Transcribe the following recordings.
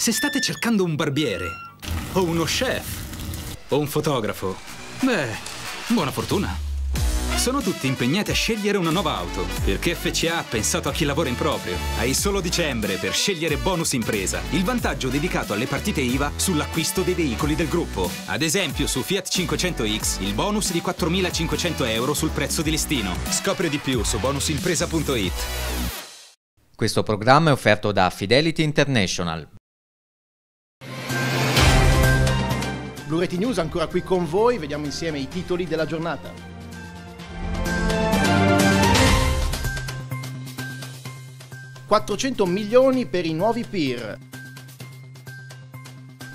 Se state cercando un barbiere, o uno chef, o un fotografo, beh, buona fortuna. Sono tutti impegnati a scegliere una nuova auto, perché FCA ha pensato a chi lavora in proprio. Hai solo dicembre per scegliere bonus impresa, il vantaggio dedicato alle partite IVA sull'acquisto dei veicoli del gruppo. Ad esempio su Fiat 500X il bonus di 4.500 euro sul prezzo di listino. Scopri di più su bonusimpresa.it. Questo programma è offerto da Fidelity International. Blu News ancora qui con voi, vediamo insieme i titoli della giornata. 400 milioni per i nuovi PIR.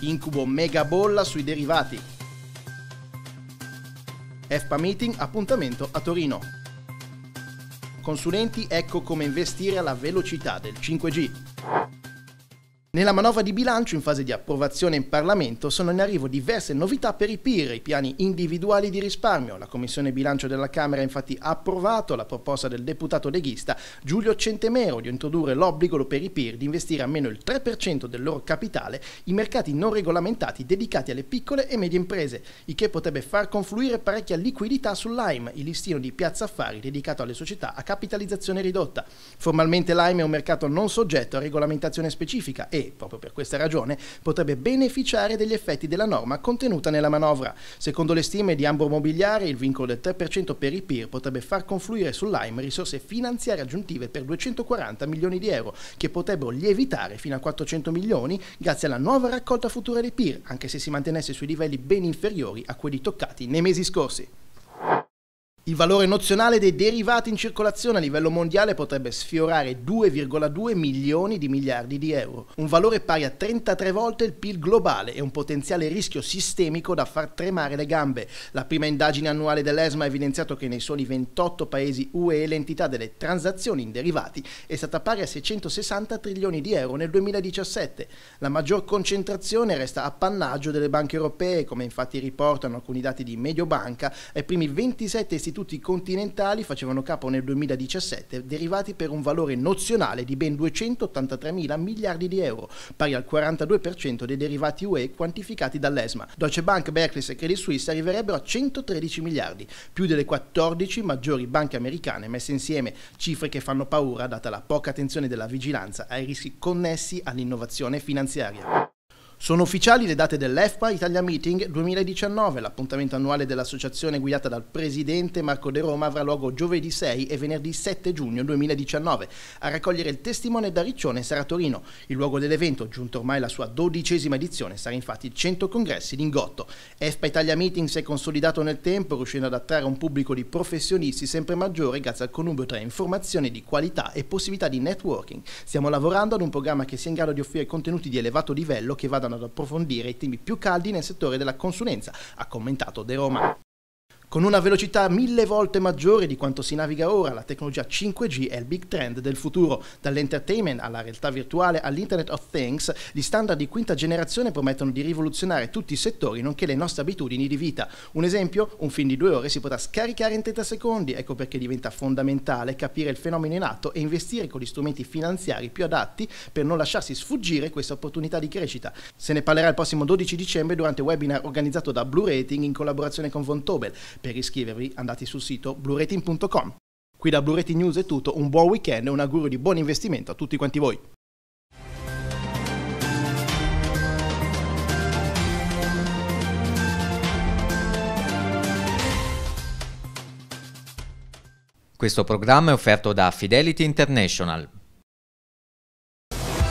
Incubo mega bolla sui derivati. EFPA Meeting appuntamento a Torino. Consulenti ecco come investire alla velocità del 5G. Nella manovra di bilancio in fase di approvazione in Parlamento sono in arrivo diverse novità per i PIR, i piani individuali di risparmio. La Commissione Bilancio della Camera infatti ha approvato la proposta del deputato leghista Giulio Centemero di introdurre l'obbligo per i PIR di investire almeno il 3% del loro capitale in mercati non regolamentati dedicati alle piccole e medie imprese, il che potrebbe far confluire parecchia liquidità sull'AIM, il listino di Piazza Affari dedicato alle società a capitalizzazione ridotta. Formalmente l'AIM è un mercato non soggetto a regolamentazione specifica e proprio per questa ragione, potrebbe beneficiare degli effetti della norma contenuta nella manovra. Secondo le stime di Ambro Mobiliare, il vincolo del 3% per i PIR potrebbe far confluire sull'AIM risorse finanziarie aggiuntive per 240 milioni di euro, che potrebbero lievitare fino a 400 milioni grazie alla nuova raccolta futura dei PIR, anche se si mantenesse sui livelli ben inferiori a quelli toccati nei mesi scorsi. Il valore nozionale dei derivati in circolazione a livello mondiale potrebbe sfiorare 2,2 milioni di miliardi di euro, un valore pari a 33 volte il PIL globale e un potenziale rischio sistemico da far tremare le gambe. La prima indagine annuale dell'ESMA ha evidenziato che nei soli 28 paesi UE l'entità delle transazioni in derivati è stata pari a 660 trilioni di euro nel 2017. La maggior concentrazione resta appannaggio delle banche europee, come infatti riportano alcuni dati di Mediobanca, ai primi 27 istituti istituti continentali facevano capo nel 2017 derivati per un valore nozionale di ben 283 mila miliardi di euro, pari al 42% dei derivati UE quantificati dall'ESMA. Deutsche Bank, Barclays e Credit Suisse arriverebbero a 113 miliardi, più delle 14 maggiori banche americane messe insieme, cifre che fanno paura data la poca attenzione della vigilanza ai rischi connessi all'innovazione finanziaria. Sono ufficiali le date dell'EFPA Italia Meeting 2019. L'appuntamento annuale dell'associazione guidata dal presidente Marco De Roma avrà luogo giovedì 6 e venerdì 7 giugno 2019. A raccogliere il testimone da Riccione sarà Torino. Il luogo dell'evento, giunto ormai alla sua dodicesima edizione, sarà infatti il Centro Congressi Lingotto. EFPA Italia Meeting si è consolidato nel tempo, riuscendo ad attrarre un pubblico di professionisti sempre maggiore grazie al connubio tra informazione di qualità e possibilità di networking. Stiamo lavorando ad un programma che sia in grado di offrire contenuti di elevato livello che vadano ad approfondire i temi più caldi nel settore della consulenza, ha commentato De Roma. Con una velocità mille volte maggiore di quanto si naviga ora, la tecnologia 5G è il big trend del futuro. Dall'entertainment alla realtà virtuale all'Internet of Things, gli standard di quinta generazione promettono di rivoluzionare tutti i settori, nonché le nostre abitudini di vita. Un esempio, un film di due ore si potrà scaricare in 30 secondi, ecco perché diventa fondamentale capire il fenomeno in atto e investire con gli strumenti finanziari più adatti per non lasciarsi sfuggire questa opportunità di crescita. Se ne parlerà il prossimo 12 dicembre durante un webinar organizzato da Blue Rating in collaborazione con Von Tobel. Per iscrivervi andate sul sito bluerating.com. Qui da Blu News è tutto, un buon weekend e un augurio di buon investimento a tutti quanti voi. Questo programma è offerto da Fidelity International.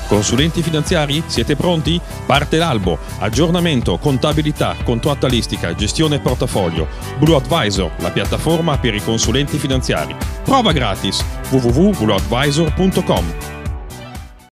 Consulenti finanziari? Siete pronti? Parte l'albo. Aggiornamento, contabilità, contrattualistica, gestione portafoglio. Blue Advisor, la piattaforma per i consulenti finanziari. Prova gratis www.blueadvisor.com